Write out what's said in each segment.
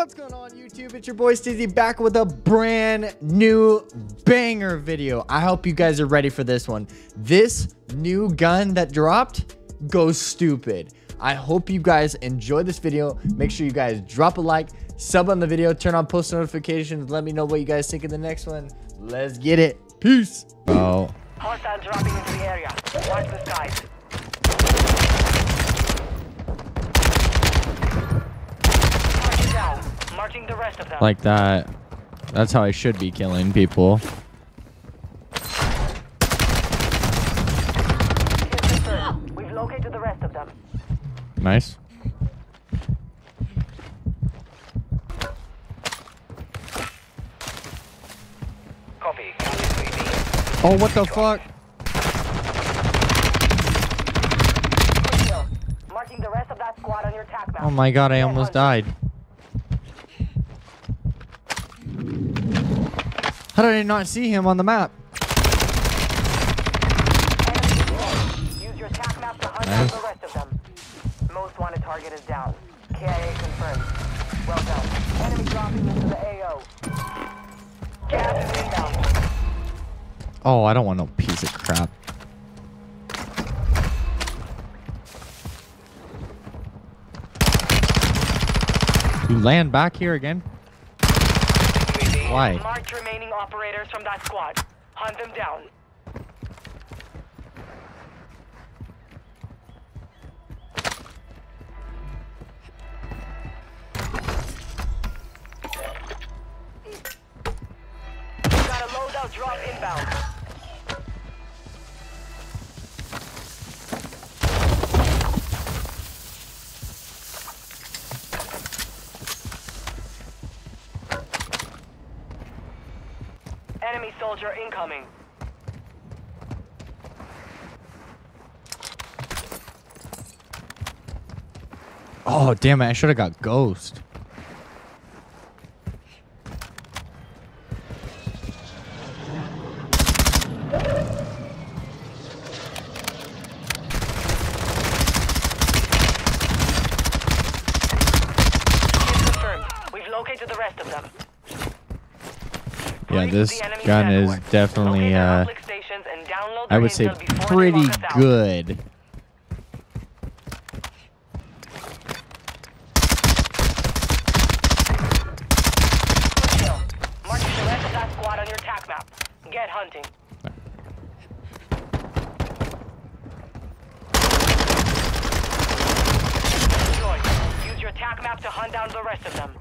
What's going on YouTube? It's your boy Stizzy back with a brand new banger video. I hope you guys are ready for this one. This new gun that dropped goes stupid. I hope you guys enjoy this video. Make sure you guys drop a like, sub on the video, turn on post notifications. Let me know what you guys think of the next one. Let's get it. Peace. Oh. Hostile dropping into the area. Watch the skies. Down. The rest of them. Like that. That's how I should be killing people. We've located the rest of them. Nice. Copy. Oh, what the fuck? Marking the rest of that squad on your attack map. Oh my god, I almost died. How did I not see him on the map? Use your attack map to hunt down Nice. the rest of them. Most wanted target is down. KIA confirmed. Well done. Enemy dropping into the AO. Gas is inbound. Oh, I don't want no piece of crap. You land back here again? Why? Marked remaining operators from that squad. Hunt them down. Got a loadout drop inbound. Enemy soldier incoming. Oh, damn it. I should have got ghost. Confirmed. We've located the rest of them. Yeah, this gun is definitely, uh, uplink stations and download I would say intel before they pretty lock us out. good. Kill. Marking the rest of that squad on your attack map. Get hunting. Use your attack map to hunt down the rest of them.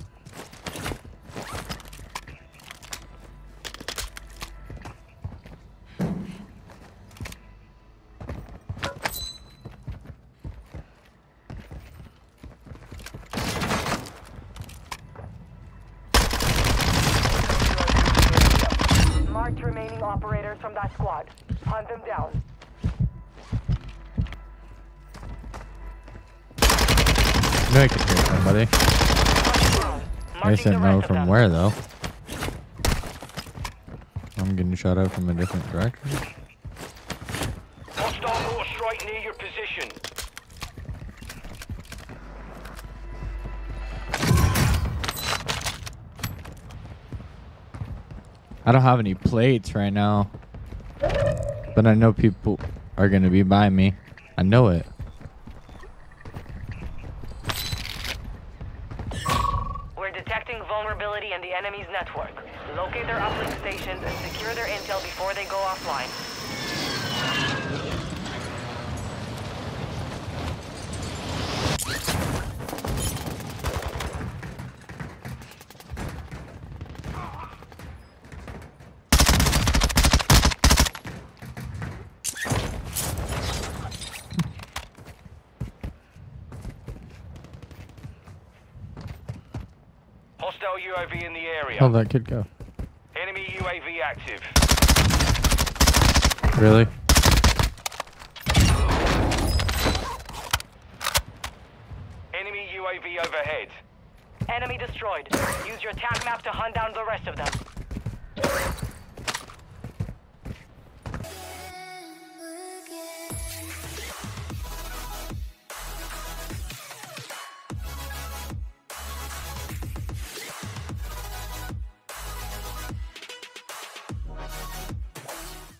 Operators from that squad. Hunt them down. I knew I could hear somebody. I just didn't know from where, though. I'm getting shot out from a different direction. I don't have any plates right now. But I know people are going to be by me. I know it. We're detecting vulnerability in the enemy's network. Locate their uplink stations and secure their intel before they go offline. Hostile UAV in the area. How'd that kid go? Enemy UAV active. Really? Enemy UAV overhead. Enemy destroyed. Use your attack map to hunt down the rest of them.